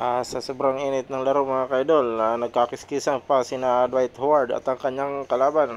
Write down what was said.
Ah, sa sobrang init ng laro mga kaidol, ah, nagkakiskisan pa sina Dwight Howard at ang kanyang kalaban.